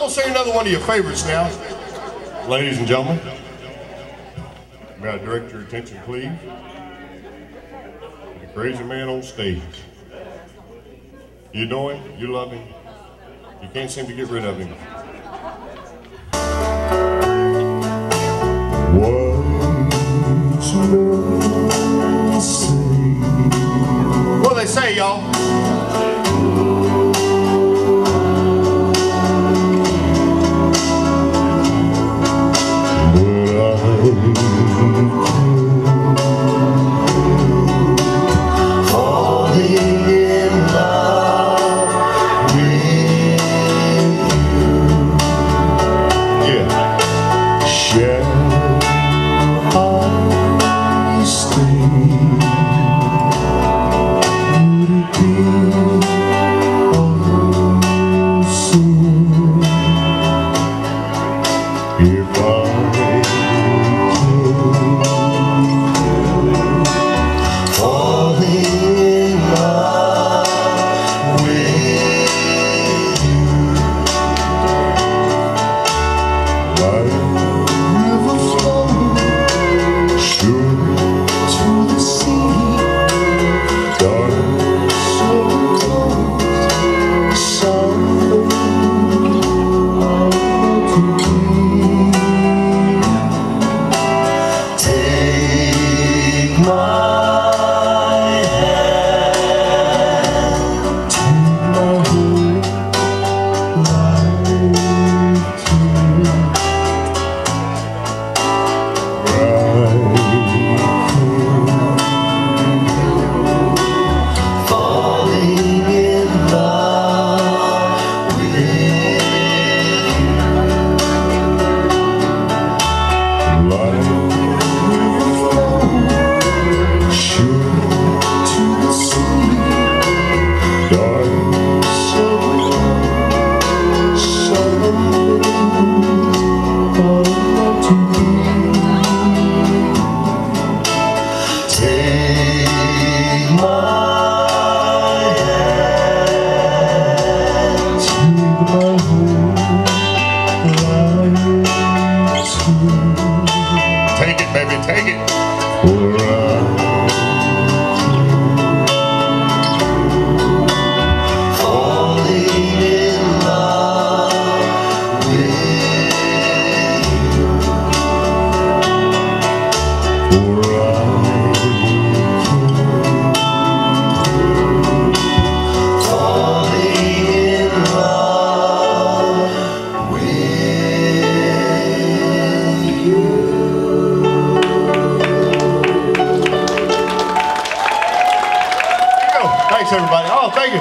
I'll sing another one of your favorites now. Ladies and gentlemen, may I direct your attention, please? The crazy man on stage. You know him, you love him, you can't seem to get rid of him. What do they say, y'all? Yeah. My baby, take it. Everybody. Oh, thank you.